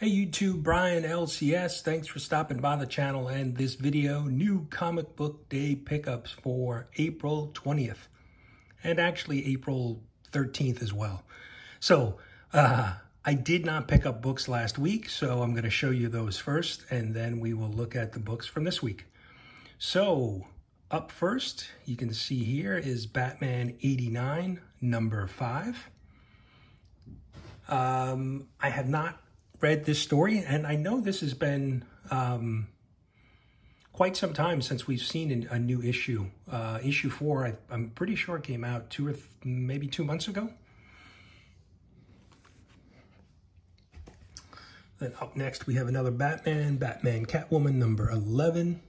Hey YouTube, Brian LCS. Thanks for stopping by the channel and this video. New comic book day pickups for April 20th and actually April 13th as well. So uh, I did not pick up books last week, so I'm going to show you those first and then we will look at the books from this week. So up first, you can see here is Batman 89, number 5. Um, I have not read this story, and I know this has been um, quite some time since we've seen a new issue. Uh, issue four, I, am pretty sure it came out two or maybe two months ago. Then up next, we have another Batman, Batman Catwoman number 11.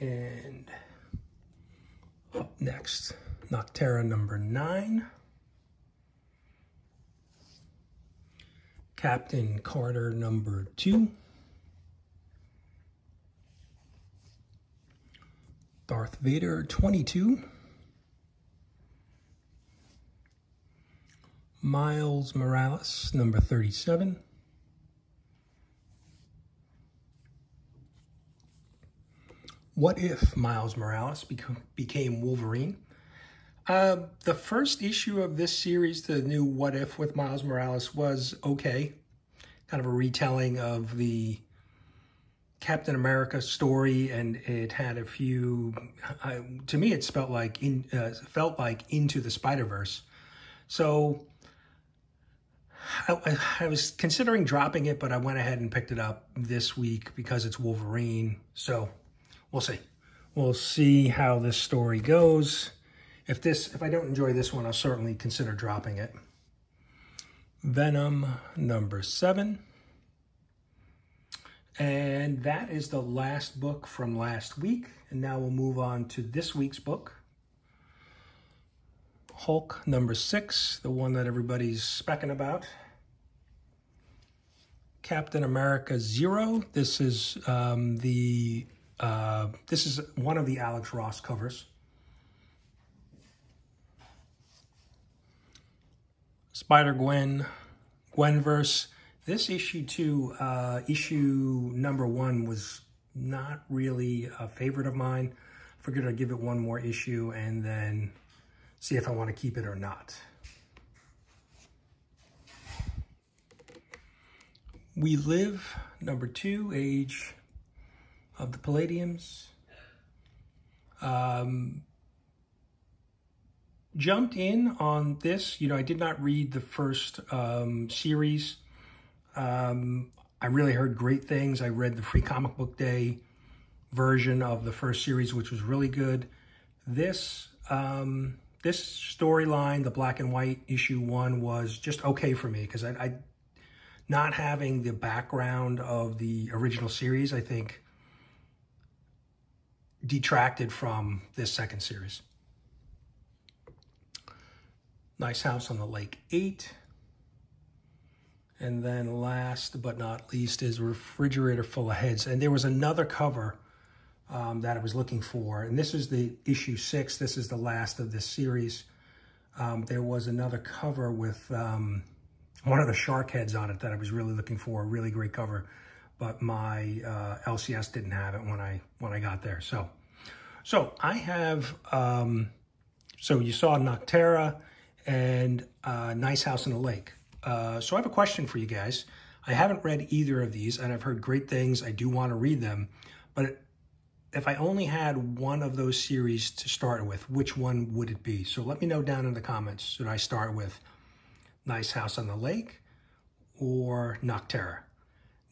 And up next, Nocterra number 9. Captain Carter number two. Darth Vader 22. Miles Morales number 37. What if Miles Morales became Wolverine? Uh, the first issue of this series, the new What If with Miles Morales, was okay. Kind of a retelling of the Captain America story, and it had a few. Uh, to me, it felt like in uh, felt like Into the Spider Verse. So I, I, was considering dropping it, but I went ahead and picked it up this week because it's Wolverine. So we'll see. We'll see how this story goes. If this, if I don't enjoy this one, I'll certainly consider dropping it. Venom number seven. And that is the last book from last week. And now we'll move on to this week's book. Hulk number six, the one that everybody's specking about. Captain America Zero. This is um, the uh, this is one of the Alex Ross covers. Spider-Gwen, Gwenverse. This issue two, uh, issue number one was not really a favorite of mine. I figured I'd give it one more issue and then see if I want to keep it or not. We Live, number two, Age of the Palladions. Um, jumped in on this. You know, I did not read the first um, series. Um, I really heard great things. I read the Free Comic Book Day version of the first series, which was really good. This um, this storyline, the black and white issue one, was just okay for me because I, I not having the background of the original series, I think detracted from this second series. Nice House on the Lake 8. And then last but not least is Refrigerator Full of Heads. And there was another cover um, that I was looking for. And this is the issue six. This is the last of this series. Um, there was another cover with um, one of the shark heads on it that I was really looking for. A really great cover. But my uh, LCS didn't have it when I when I got there. So, so I have, um, so you saw Nocterra and uh, Nice House in the Lake. Uh, so I have a question for you guys. I haven't read either of these, and I've heard great things. I do want to read them, but if I only had one of those series to start with, which one would it be? So let me know down in the comments. Should I start with Nice House on the Lake or Nocterra?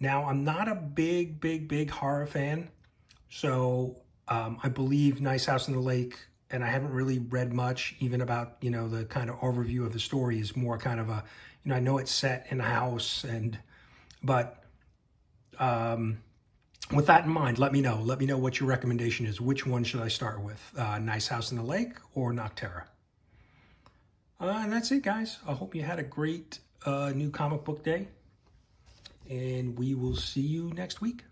Now, I'm not a big, big, big horror fan, so um, I believe Nice House on the Lake and I haven't really read much even about, you know, the kind of overview of the story is more kind of a, you know, I know it's set in a house and, but um, with that in mind, let me know. Let me know what your recommendation is. Which one should I start with? Uh, nice House in the Lake or Nocterra? Uh, and that's it, guys. I hope you had a great uh, new comic book day. And we will see you next week.